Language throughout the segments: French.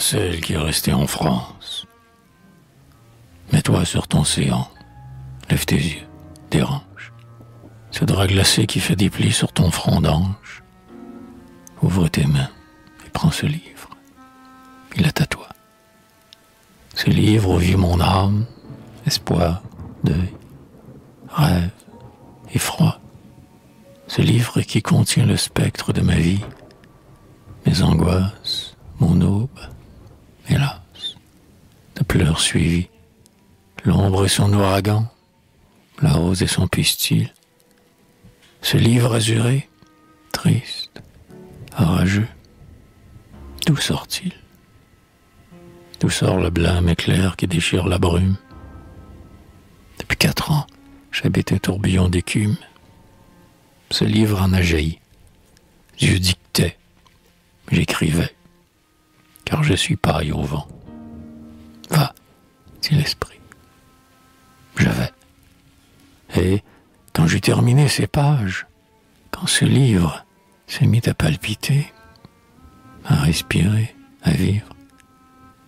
celle qui est restée en France. Mets-toi sur ton séant. Lève tes yeux. Dérange. Ce drap glacé qui fait des plis sur ton front d'ange. Ouvre tes mains et prends ce livre. Il est à toi. Ce livre où vit mon âme, espoir, deuil, rêve, effroi. Ce livre qui contient le spectre de ma vie, mes angoisses, mon aube, hélas, de pleurs suivis, l'ombre et son ouragan, la rose et son pistil. Ce livre azuré, triste, orageux, d'où sort-il? D'où sort le blâme éclair qui déchire la brume? Depuis quatre ans, j'habite un tourbillon d'écume. Ce livre en a jailli. Je dictais, j'écrivais, car je suis pareil au vent. Va, dit l'esprit. Je vais. Et quand j'eus terminé ces pages, quand ce livre s'est mis à palpiter, à respirer, à vivre,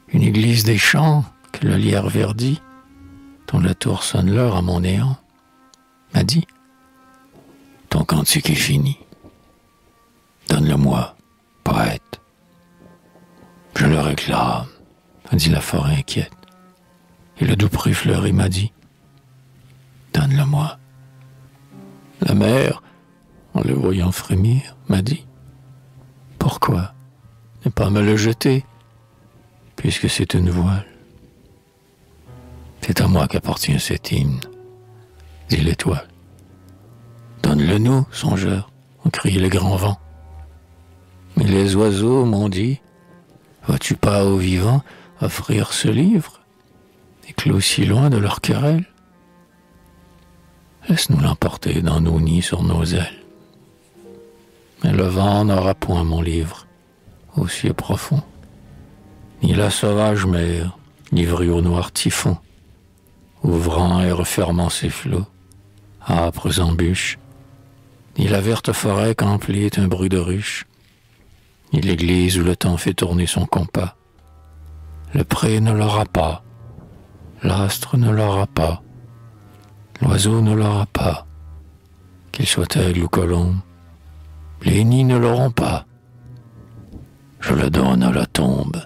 une église des champs que le lierre verdit, dont la tour sonne l'heure à mon néant, m'a dit Ton cantique est fini. Donne-le-moi, poète. Je le réclame, a dit la forêt inquiète. Et le doux prix fleuri m'a dit Donne-le-moi. La mère, en le voyant frémir, m'a dit Pourquoi ne pas me le jeter, puisque c'est une voile? C'est à moi qu'appartient cet hymne, dit l'étoile. Donne-le nous, songeur, ont crié les grands vents. Mais les oiseaux m'ont dit Vas-tu pas aux vivants offrir ce livre, éclos si loin de leur querelle? Laisse-nous l'emporter dans nos nids sur nos ailes. Mais le vent n'aura point mon livre, aux cieux profonds, ni la sauvage mer, livrée au noir typhon, ouvrant et refermant ses flots, âpres embûches, ni la verte forêt qu'emplit un bruit de ruche, ni l'église où le temps fait tourner son compas. Le pré ne l'aura pas, l'astre ne l'aura pas, l'oiseau ne l'aura pas, qu'il soit aigle ou colombe, les nids ne l'auront pas. Je le donne à la tombe.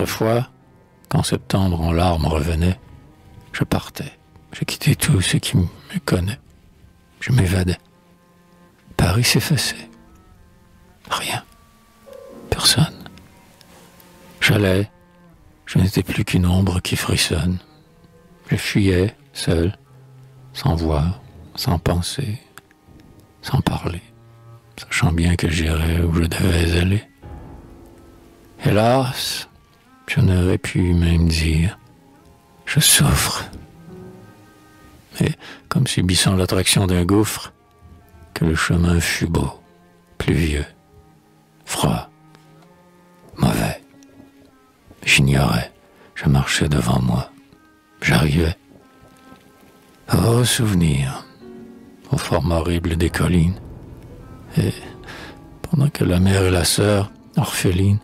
Autrefois, quand septembre en larmes revenait, je partais. Je quittais tout ce qui me connaît. Je m'évadais. Paris s'effaçait. Rien. Personne. J'allais. Je n'étais plus qu'une ombre qui frissonne. Je fuyais, seul, sans voir, sans penser, sans parler, sachant bien que j'irais où je devais aller. Hélas, je n'aurais pu même dire Je souffre. Mais comme subissant l'attraction d'un gouffre, que le chemin fut beau, pluvieux, froid, mauvais. J'ignorais, je marchais devant moi, j'arrivais. Oh souvenir, aux formes horribles des collines, et pendant que la mère et la sœur, orphelines,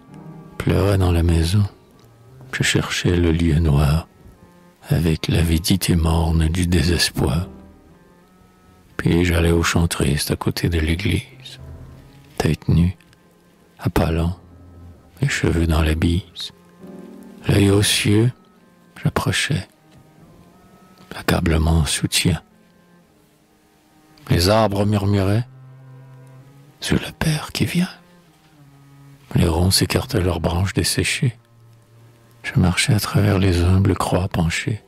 pleuraient dans la maison, je cherchais le lieu noir avec l'avidité morne du désespoir. Puis j'allais au champ triste à côté de l'église, tête nue, à pas lents, les cheveux dans la bise, l'œil aux cieux, j'approchais, l'accablement soutien. Les arbres murmuraient, c'est le Père qui vient. Les ronces écartaient leurs branches desséchées. Je marchais à travers les humbles croix penchées,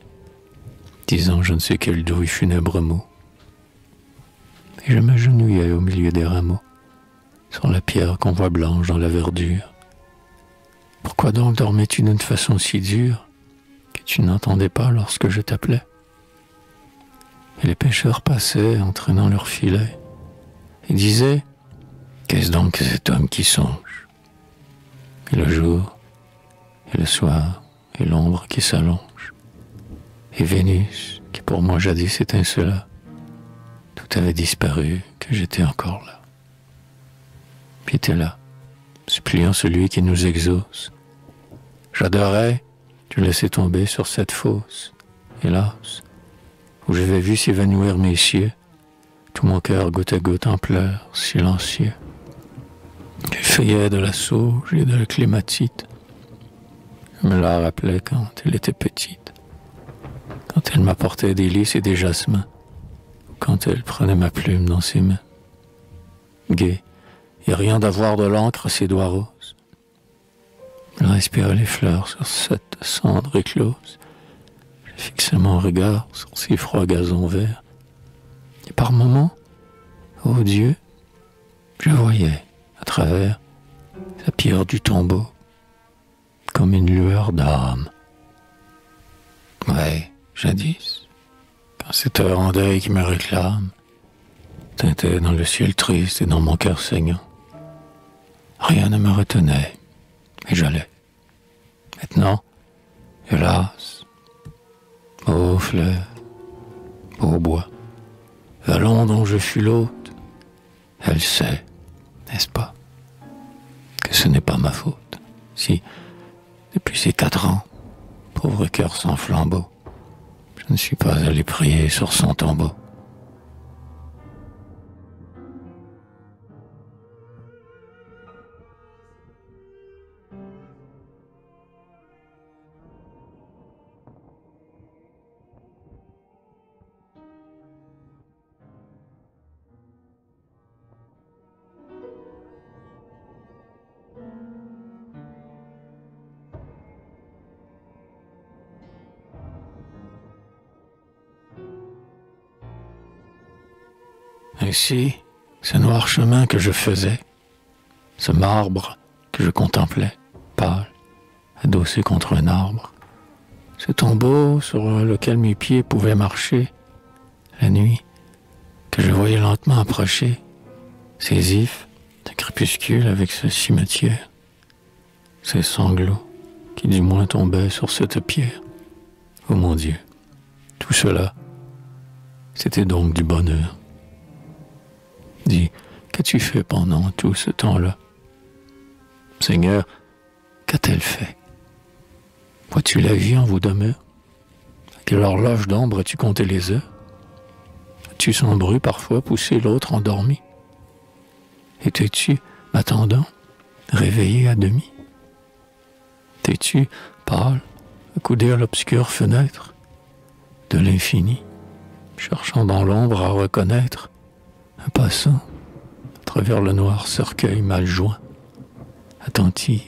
disant je ne sais quel douille funèbre mot. Et je m'agenouillais au milieu des rameaux, sur la pierre qu'on voit blanche dans la verdure. Pourquoi donc dormais-tu d'une façon si dure que tu n'entendais pas lorsque je t'appelais? Et les pêcheurs passaient, entraînant leurs filets, et disaient Qu'est-ce donc cet homme qui songe? Et le jour, et le soir, et l'ombre qui s'allonge, et Vénus, qui pour moi jadis étincela, tout avait disparu, que j'étais encore là. Puis était là, suppliant celui qui nous exauce. J'adorais, tu laissais tomber sur cette fosse, hélas, où j'avais vu s'évanouir mes cieux, tout mon cœur goutte à goutte en pleurs, silencieux. J'effrayais de la sauge et de la clématite. Je me la rappelais quand elle était petite, quand elle m'apportait des lys et des jasmins, quand elle prenait ma plume dans ses mains. Gai, et rien d'avoir de l'encre à ses doigts roses. Elle respirait les fleurs sur cette cendre éclose. Je fixais mon regard sur ces froids gazons verts. Et par moments, ô oh Dieu, je voyais à travers la pierre du tombeau comme une lueur d'âme. Ouais, jadis, quand cette heure en deuil qui me réclame, teintait dans le ciel triste et dans mon cœur saignant. Rien ne me retenait, et j'allais. Maintenant, hélas, ô fleurs, ô bois, vallon dont je fus l'hôte, elle sait, n'est-ce pas, que ce n'est pas ma faute, si, depuis ces quatre ans, pauvre cœur sans flambeau, je ne suis pas allé prier sur son tombeau. Ainsi, ce noir chemin que je faisais, ce marbre que je contemplais, pâle, adossé contre un arbre, ce tombeau sur lequel mes pieds pouvaient marcher, la nuit, que je voyais lentement approcher, ces ifs de crépuscule avec ce cimetière, ces sanglots qui du moins tombaient sur cette pierre. Oh mon Dieu, tout cela, c'était donc du bonheur. Dis, qu'as-tu fait pendant tout ce temps-là? Seigneur, qu'a-t-elle fait? Vois-tu la vie en vous demeure À quelle horloge d'ombre as-tu compté les heures? As-tu sans bruit parfois poussé l'autre endormi? Étais-tu, m'attendant, réveillé à demi? T'es-tu, pâle, accoudé à l'obscure fenêtre de l'infini, cherchant dans l'ombre à reconnaître passant, à travers le noir cercueil mal joint, attentive,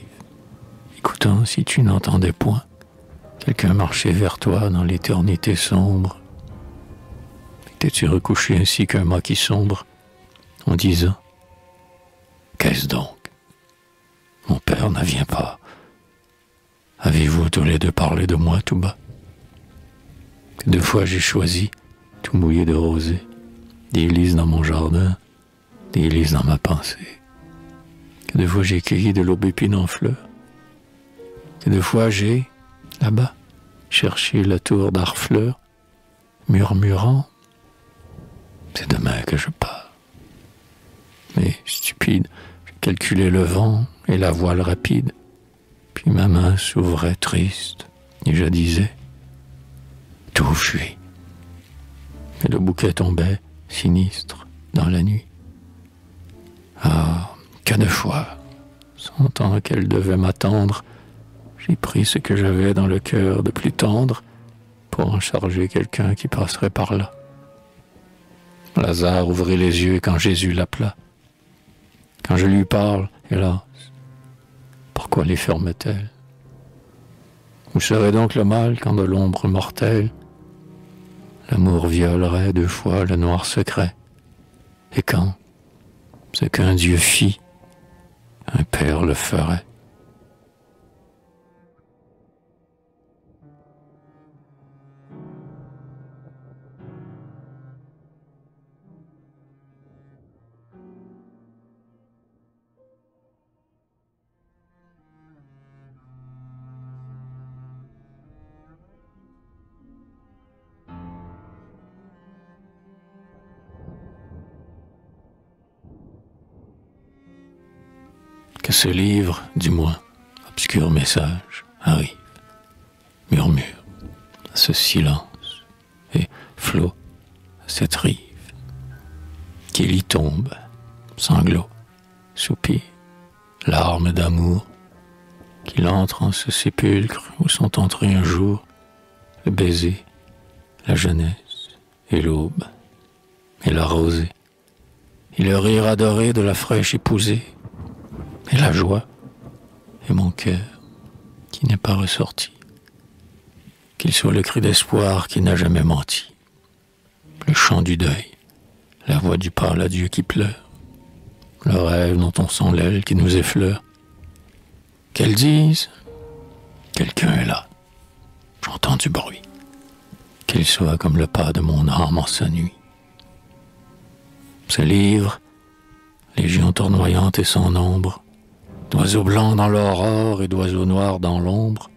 écoutant si tu n'entendais point, quelqu'un marchait vers toi dans l'éternité sombre. Étais-tu recouché ainsi qu'un maquis sombre, en disant Qu'est-ce donc? Mon père ne vient pas. Avez-vous tous les deux parlé de moi tout bas? Deux fois j'ai choisi, tout mouillé de rosée, des dans mon jardin, des lys dans ma pensée. Que de fois j'ai cueilli de l'aubépine en fleurs. Que de fois j'ai, là-bas, cherché la tour d'Arfleur, murmurant C'est demain que je pars. Mais, stupide, j'ai calculé le vent et la voile rapide. Puis ma main s'ouvrait triste et je disais Tout fuit. Et le bouquet tombait sinistre dans la nuit. Ah, que de fois, sentant qu'elle devait m'attendre, j'ai pris ce que j'avais dans le cœur de plus tendre pour en charger quelqu'un qui passerait par là. Lazare ouvrit les yeux quand Jésus l'appela. Quand je lui parle, hélas, pourquoi les ferme-t-elle Où serait donc le mal quand de l'ombre mortelle L'amour violerait deux fois le noir secret. Et quand ce qu'un Dieu fit un père le ferait. Ce livre, du moins, obscur message, arrive, murmure ce silence et flot à cette rive, qu'il y tombe, sanglot, soupir, larmes d'amour, qu'il entre en ce sépulcre où sont entrés un jour le baiser, la jeunesse et l'aube, et la rosée, et le rire adoré de la fraîche épousée, la joie, et mon cœur qui n'est pas ressorti. Qu'il soit le cri d'espoir qui n'a jamais menti, le chant du deuil, la voix du parle à Dieu qui pleure, le rêve dont on sent l'aile qui nous effleure. Qu'elle dise, quelqu'un est là, j'entends du bruit, qu'il soit comme le pas de mon âme en sa nuit. Ce livre, légion tournoyante et sans nombre, d'oiseaux blancs dans l'aurore et d'oiseaux noirs dans l'ombre,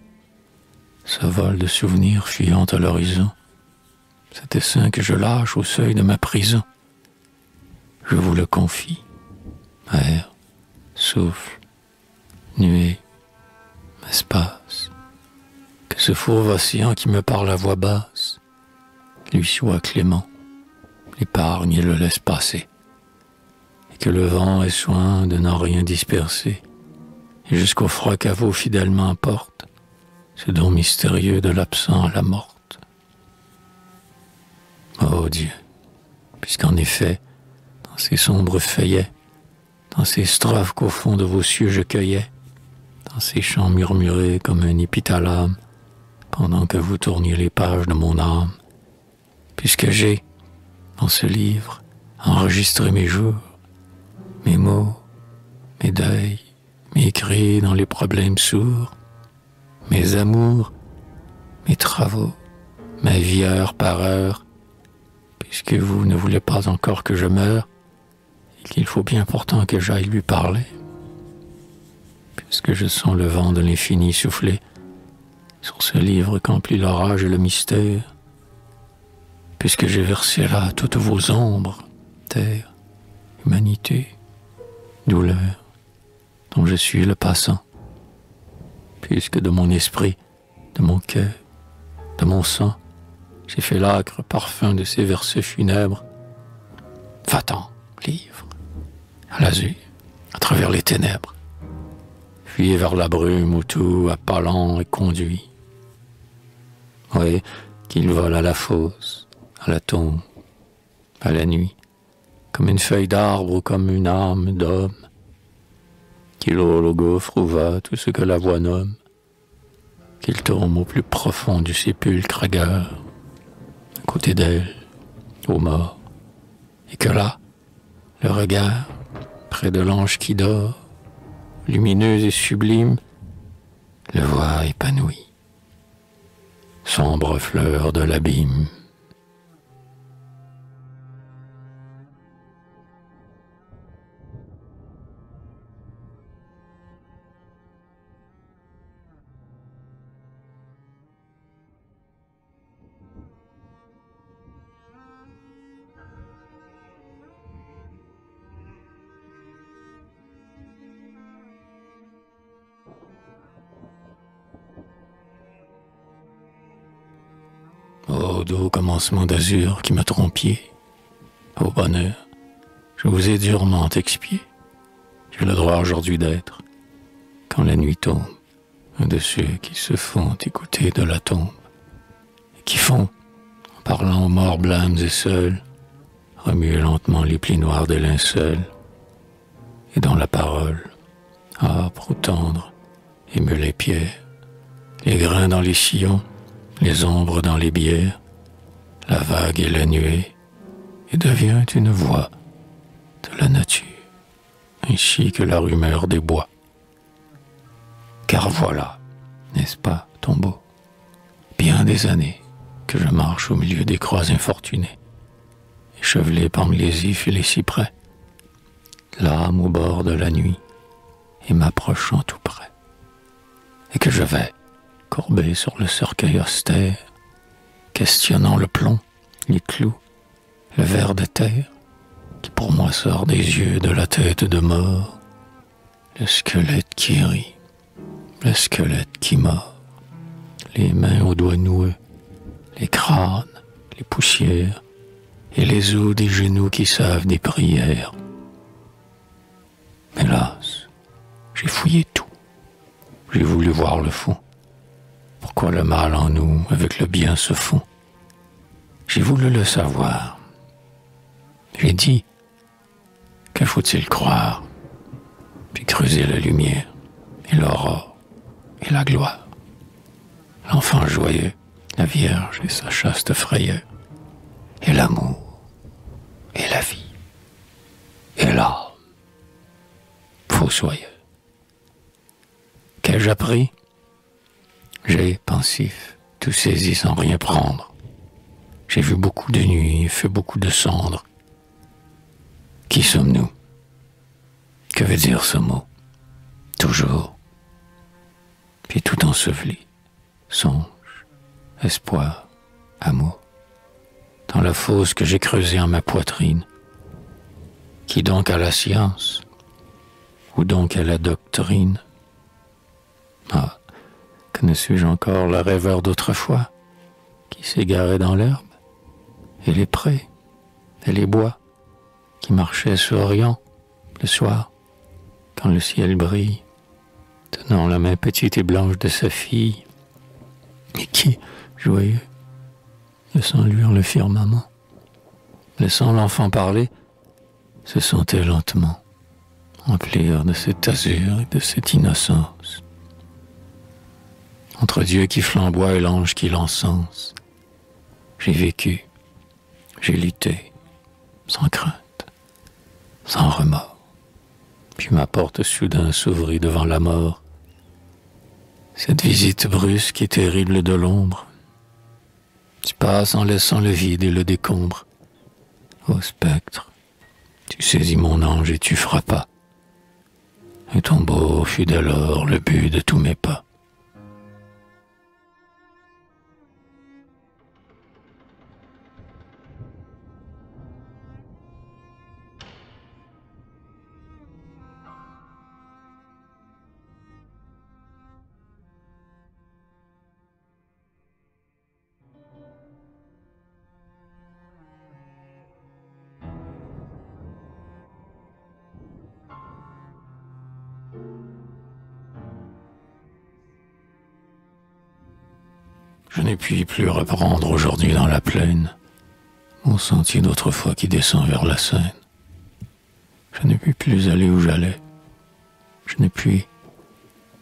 ce vol de souvenirs fuyant à l'horizon, cet essaim que je lâche au seuil de ma prison. Je vous le confie, air, souffle, nuée, espace, que ce fauve océan qui me parle à voix basse, lui soit clément, l'épargne et le laisse passer, et que le vent ait soin de n'en rien disperser et jusqu'au froid caveau fidèlement apporte ce don mystérieux de l'absent à la morte. Oh Dieu, puisqu'en effet, dans ces sombres feuillets, dans ces strophes qu'au fond de vos cieux je cueillais, dans ces chants murmurés comme un épithalame, pendant que vous tourniez les pages de mon âme, puisque j'ai, dans ce livre, enregistré mes jours, mes mots, mes deuils, mes cris dans les problèmes sourds, mes amours, mes travaux, ma vie heure par heure, puisque vous ne voulez pas encore que je meure, et qu'il faut bien pourtant que j'aille lui parler, puisque je sens le vent de l'infini souffler sur ce livre qu'emplit l'orage et le mystère, puisque j'ai versé là toutes vos ombres, terre, humanité, douleur, dont je suis le passant, puisque de mon esprit, de mon cœur, de mon sang, j'ai fait l'âcre parfum de ces versets funèbres. Va-t'en, livre, à l'azur, à travers les ténèbres, fuyez vers la brume où tout à pas est conduit. Oui, qu'il vole à la fosse, à la tombe, à la nuit, comme une feuille d'arbre ou comme une âme d'homme, qu'il au gouffre ou va tout ce que la voix nomme, qu'il tombe au plus profond du sépulcre hagard, à côté d'elle, aux morts, et que là, le regard, près de l'ange qui dort, lumineuse et sublime, le voit épanoui, sombre fleur de l'abîme. Ô doux commencement d'azur qui m'a trompié, au bonheur, je vous ai durement expié. J'ai le droit aujourd'hui d'être, quand la nuit tombe, un de ceux qui se font écouter de la tombe, et qui font, en parlant aux morts blâmes et seuls, remuer lentement les plis noirs des linceuls, et dans la parole, âpre ou tendre, émue les pierres, les grains dans les sillons, les ombres dans les bières, la vague et la nuée, et devient une voix de la nature, ainsi que la rumeur des bois. Car voilà, n'est-ce pas, tombeau, bien des années que je marche au milieu des croix infortunées, échevelées parmi les ifs et les cyprès, l'âme au bord de la nuit, et m'approchant tout près, et que je vais, courbé sur le cercueil austère, questionnant le plomb, les clous, le ver de terre, qui pour moi sort des yeux de la tête de mort, le squelette qui rit, le squelette qui mord, les mains aux doigts noueux, les crânes, les poussières, et les os des genoux qui savent des prières. Hélas, j'ai fouillé tout. J'ai voulu voir le fond. Pourquoi le mal en nous avec le bien se fond? J'ai voulu le savoir. J'ai dit, que faut-il croire? Puis creuser la lumière et l'aurore et la gloire. L'enfant joyeux, la Vierge et sa chaste frayeur, et l'amour, et la vie, et l'âme, soyeux. Qu'ai-je appris? J'ai, pensif, tout saisi sans rien prendre. J'ai vu beaucoup de nuits, fait beaucoup de cendres. Qui sommes-nous? Que veut dire ce mot? Toujours. Puis tout enseveli, songe, espoir, amour, dans la fosse que j'ai creusée en ma poitrine. Qui donc a la science? Ou donc à la doctrine? Ah, ne suis-je encore le rêveur d'autrefois, qui s'égarait dans l'herbe, et les prés, et les bois, qui marchait sur Orient le soir, quand le ciel brille, tenant la main petite et blanche de sa fille, et qui, joyeux, laissant luire le firmament, laissant l'enfant parler, se sentait lentement remplir de cet azur et de cette innocence. Entre Dieu qui flamboie et l'ange qui l'encense, j'ai vécu, j'ai lutté, sans crainte, sans remords. Puis ma porte soudain s'ouvrit devant la mort. Cette visite brusque et terrible de l'ombre, tu passes en laissant le vide et le décombre. Ô spectre, tu saisis mon ange et tu frappas. Et ton beau fut dès lors le but de tous mes pas. Je n'ai pu plus reprendre aujourd'hui dans la plaine mon sentier d'autrefois qui descend vers la Seine. Je n'ai pu plus aller où j'allais. Je n'ai pu,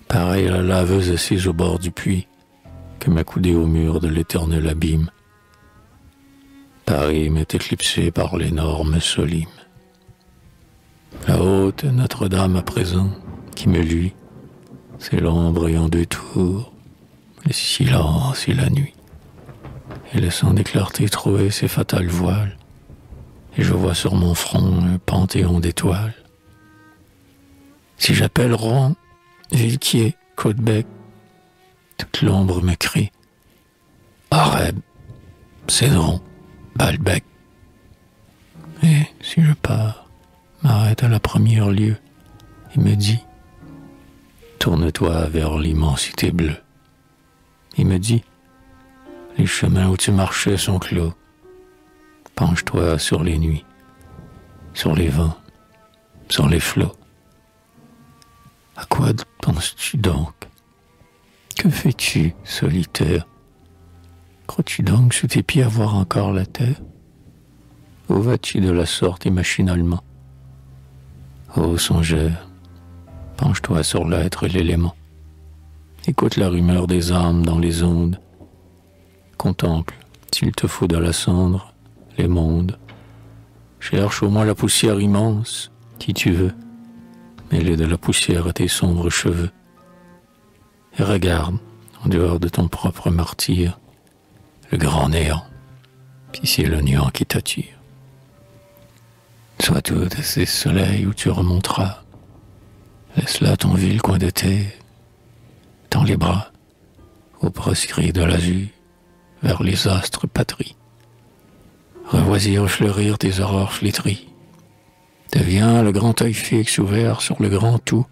pareil à la laveuse assise au bord du puits, que m'accouder au mur de l'éternel abîme. Paris m'est éclipsé par l'énorme Solim. La haute Notre-Dame à présent, qui me luit, c'est l'ombre en deux tours, le silence et la nuit. Et laissant des clartés trouver ses fatales voiles, et je vois sur mon front un panthéon d'étoiles. Si j'appelle Rouen, Villequier, Côte-Bec, toute l'ombre me crie Areb, Cédron, Balbec. Et si je pars, m'arrête à la première lieu et me dit Tourne-toi vers l'immensité bleue. Il me dit Les chemins où tu marchais sont clos. Penche-toi sur les nuits, sur les vents, sur les flots. À quoi penses-tu donc? Que fais-tu, solitaire? Crois-tu donc sous tes pieds avoir encore la terre? Où vas-tu de la sorte et machinalement Ô songeur, penche-toi sur l'être et l'élément. Écoute la rumeur des âmes dans les ondes. Contemple, s'il te faut de la cendre, les mondes. Cherche au moins la poussière immense, qui tu veux, mêlé de la poussière à tes sombres cheveux. Et regarde, en dehors de ton propre martyr, le grand néant, si c'est le néant qui t'attire. Sois tout de ces soleils où tu remonteras. Laisse là ton vil coin de thé, les bras, au proscrit de l'azur, vers les astres patries. Revoisir refleurir tes aurores flétries. Deviens le grand œil fixe ouvert sur le grand tout.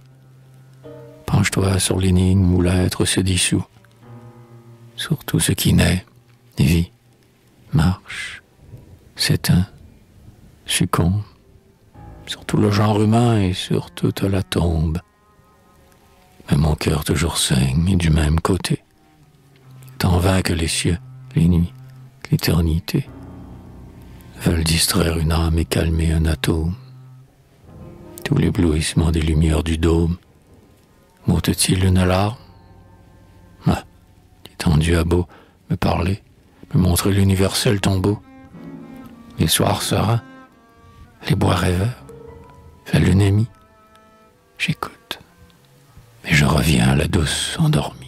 Penche-toi sur l'énigme où l'être se dissout. Sur tout ce qui naît, vit, marche, s'éteint, succombe. Sur tout le genre humain et sur toute la tombe. Mon cœur toujours saigne du même côté. Tant vain que les cieux, les nuits, l'éternité veulent distraire une âme et calmer un atome. Tout l'éblouissement des lumières du dôme monte-t-il une alarme Ah, dit à beau me parler, me montrer l'universel tombeau? Les soirs sereins, les bois rêveurs, la lune J'écoute, et je reviens à la douce endormie.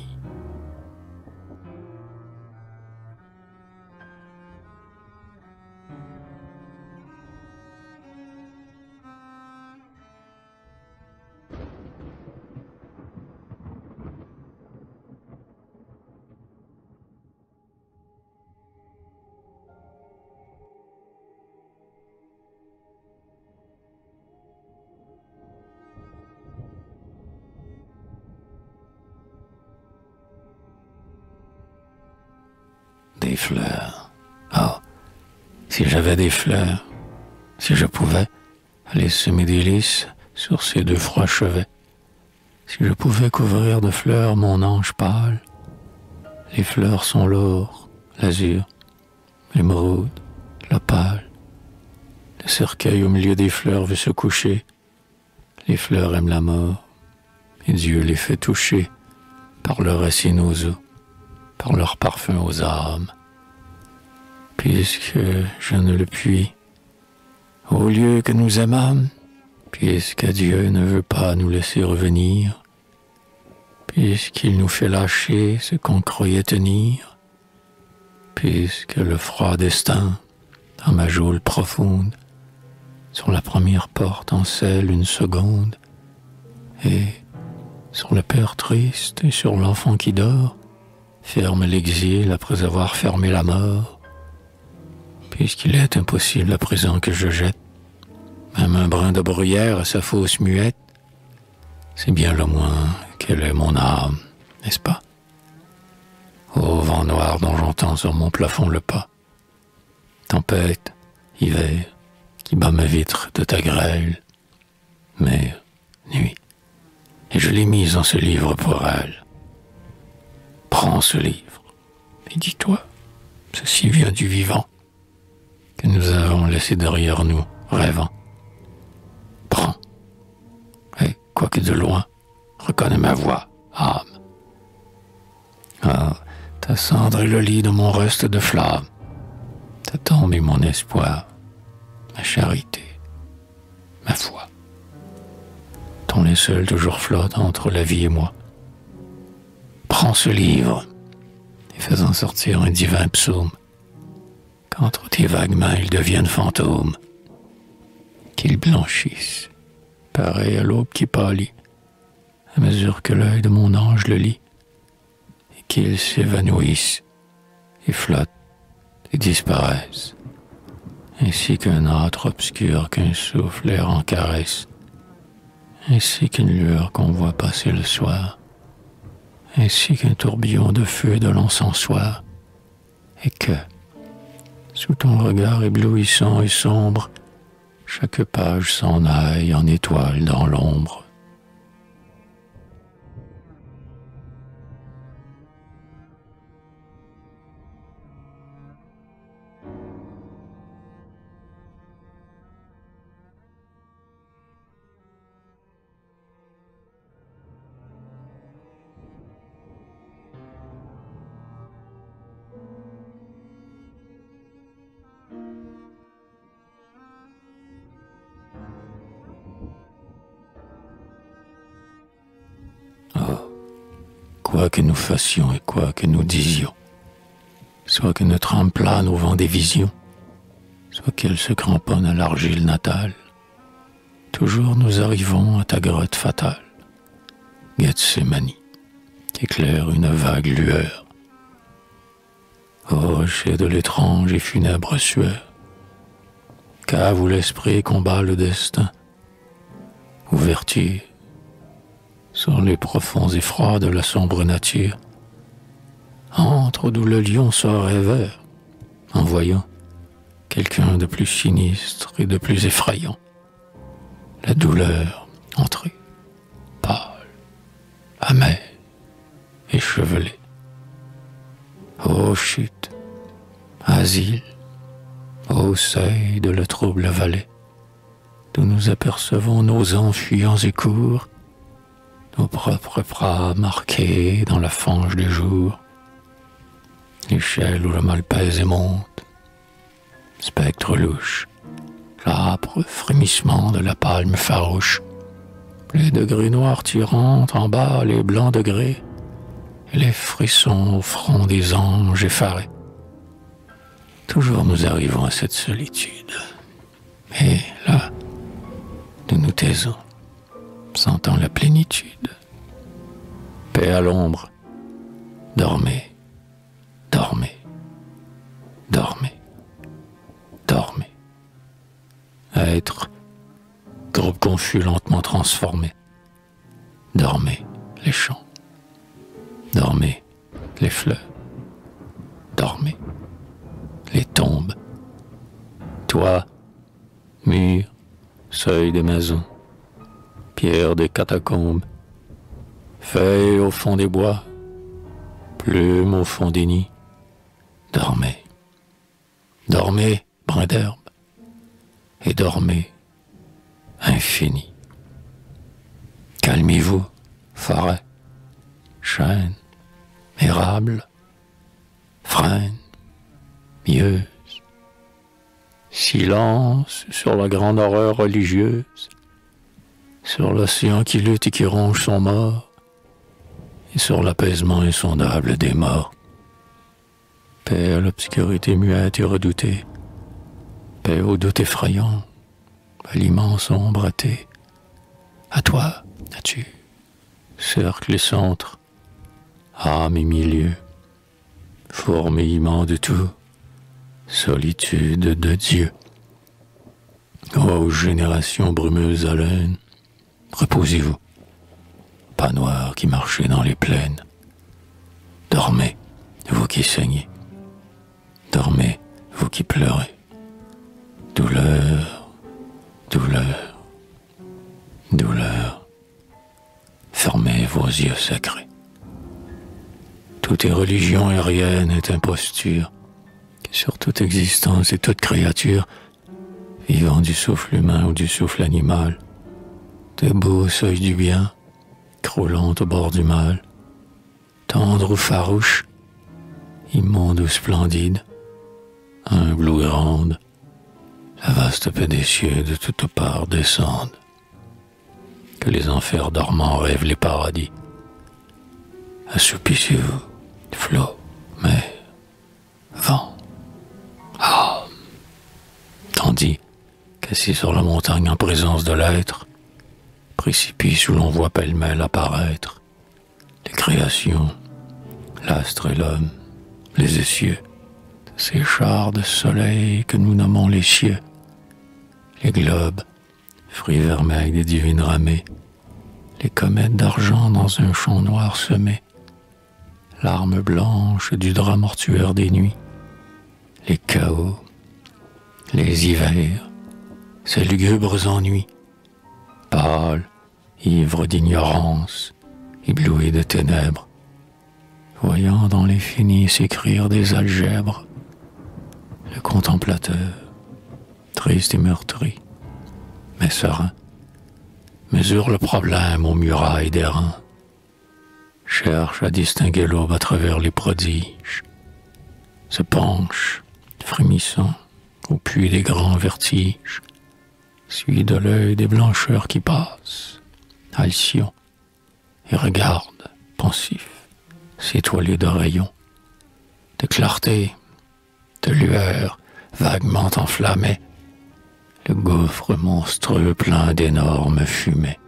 J'avais des fleurs, si je pouvais aller semer des lys sur ces deux froids chevets, si je pouvais couvrir de fleurs mon ange pâle, les fleurs sont l'or, l'azur, l'émeraude, l'opale. Le cercueil au milieu des fleurs veut se coucher. Les fleurs aiment la mort, et Dieu les fait toucher par leurs racines aux os par leur parfum aux âmes, puisque je ne le puis, au lieu que nous aimâmes, puisque Dieu ne veut pas nous laisser revenir, puisqu'il nous fait lâcher ce qu'on croyait tenir, puisque le froid destin, dans ma geôle profonde, sur la première porte en scelle une seconde, et sur le père triste et sur l'enfant qui dort, ferme l'exil après avoir fermé la mort, puisqu'il est impossible à présent que je jette. Même un brin de bruyère à sa fausse muette, c'est bien le moins qu'elle est mon âme, n'est-ce pas? Ô vent noir dont j'entends sur mon plafond le pas, tempête, hiver, qui bat ma vitre de ta grêle, mer, nuit, et je l'ai mise en ce livre pour elle. Prends ce livre et dis-toi, ceci vient du vivant nous avons laissé derrière nous, rêvant. Prends, et quoique de loin, reconnais ma voix, âme. Ah, ta cendre est le lit de mon reste de flamme, ta tombe est mon espoir, ma charité, ma foi. Ton linceul toujours flotte entre la vie et moi prends ce livre et fais-en sortir un divin psaume, qu'entre tes vagues mains il devienne fantôme, qu'il blanchisse, pareil à l'aube qui pâlit, à mesure que l'œil de mon ange le lit, et qu'il s'évanouisse et flotte et disparaisse, ainsi qu'un âtre obscur qu'un souffle l'air en caresse, ainsi qu'une lueur qu'on voit passer le soir ainsi qu'un tourbillon de feu de l'encensoir, et que, sous ton regard éblouissant et sombre, chaque page s'en aille en étoile dans l'ombre. Quoi que nous fassions et quoi que nous disions, soit que notre âme plane au vent des visions, soit qu'elle se cramponne à l'argile natale, toujours nous arrivons à ta grotte fatale, Gethsemane, qu'éclaire une vague lueur. Ô rocher de l'étrange et funèbre sueur, cave où l'esprit combat le destin, ouverture sur les profonds effrois de la sombre nature, entre d'où le lion sort rêveur, en voyant quelqu'un de plus sinistre et de plus effrayant. La douleur entrée, pâle, amère, échevelée. Ô chute, asile, au seuil de la trouble vallée, d'où nous apercevons nos enfuyants et courts, nos propres bras marqués dans la fange du jour, l'échelle où le mal pèse et monte, spectre louche, l'âpre frémissement de la palme farouche, les degrés noirs tirant en bas les blancs degrés, et les frissons au front des anges effarés. Toujours nous arrivons à cette solitude. Et là, nous nous taisons, sentant la plénitude. Paix à l'ombre, dormez, dormez, dormez, dormez. Être, groupe confus lentement transformé. Dormez les champs, dormez les fleurs, dormez les tombes. Toit, mur, seuil des maisons, des catacombes, feuilles au fond des bois, plumes au fond des nids. Dormez, dormez, brin d'herbe, et dormez, infini. Calmez-vous, forêt, chêne, érable, frêne, mieuse. Silence sur la grande horreur religieuse, sur l'océan qui lutte et qui ronge son mort, et sur l'apaisement insondable des morts. Paix à l'obscurité muette et redoutée, paix au doute effrayant, à l'immense ombre athée. À toi, as-tu, cercle et centre, âme et milieu, fourmillement de tout, solitude de Dieu. Ô génération brumeuse à l'aine, reposez-vous, pas noir qui marchez dans les plaines. Dormez, vous qui saignez. Dormez, vous qui pleurez. Douleur, douleur, douleur. Fermez vos yeux sacrés. Tout est religion aérienne est imposture sur toute existence et toute créature, vivant du souffle humain ou du souffle animal, debout au seuil du bien, croulant au bord du mal, tendre ou farouche, immonde ou splendide, humble ou grande, la vaste paix des cieux de toutes parts descende. Que les enfers dormants rêvent les paradis. Assoupissez-vous, flots, mer, vent. Tandis qu'assis sur la montagne en présence de l'être, précipice où l'on voit pêle-mêle apparaître les créations, l'astre et l'homme, les essieux, ces chars de soleil que nous nommons les cieux, les globes, fruits vermeils des divines ramées, les comètes d'argent dans un champ noir semé, l'arme blanche du drap mortuaire des nuits, les chaos, les hivers, ces lugubres ennuis, pâles, ivres d'ignorance, éblouis de ténèbres, voyant dans l'infini s'écrire des algèbres, le contemplateur, triste et meurtri, mais serein, mesure le problème aux murailles d'airain, cherche à distinguer l'aube à travers les prodiges, se penche frémissant, au puits des grands vertiges, suit de l'œil des blancheurs qui passent, alcyon, et regarde, pensif, s'étoiler de rayons, de clarté, de lueur vaguement enflammée, le gouffre monstrueux plein d'énormes fumées.